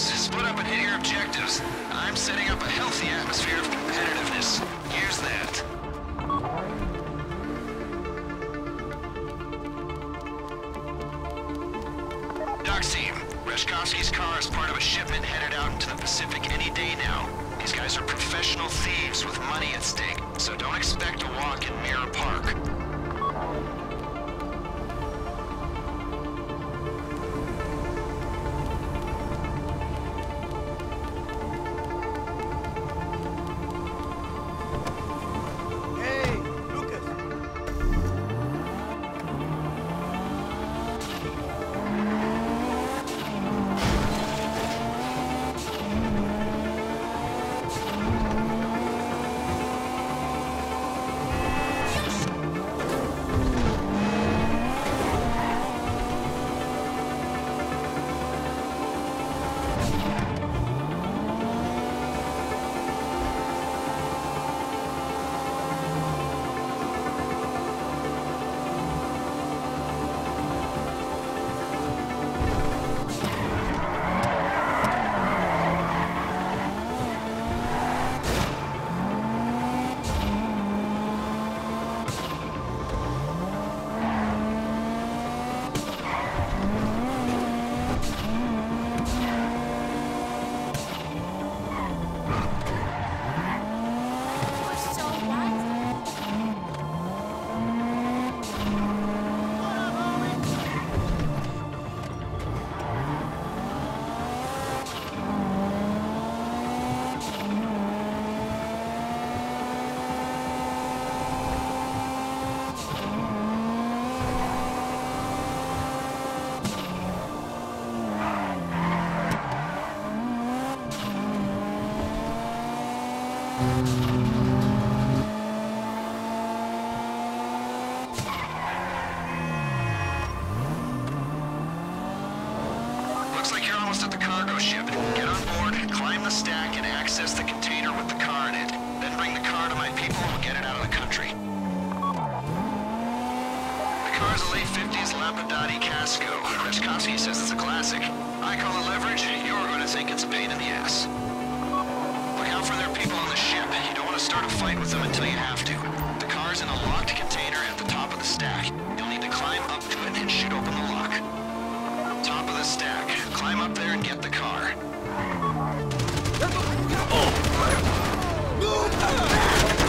Hit your objectives. I'm setting up a healthy atmosphere of competitiveness. Here's that. Docs team, Rashkovsky's car is part of a shipment headed out into the Pacific any day now. These guys are professional thieves with money at stake, so don't expect a walk in Mirror Park. Almost at the cargo ship. Get on board, climb the stack, and access the container with the car in it. Then bring the car to my people and we'll get it out of the country. The car's a late 50s Lampadati Casco. Rashkovsky says it's a classic. I call it leverage. You're going to think it's a pain in the ass. Look out for their people on the ship. You don't want to start a fight with them until you have to. The car's in a locked container at the top of the stack. You'll need to climb up to it and shoot open the lock. Top of the stack. Climb up there and get the car. The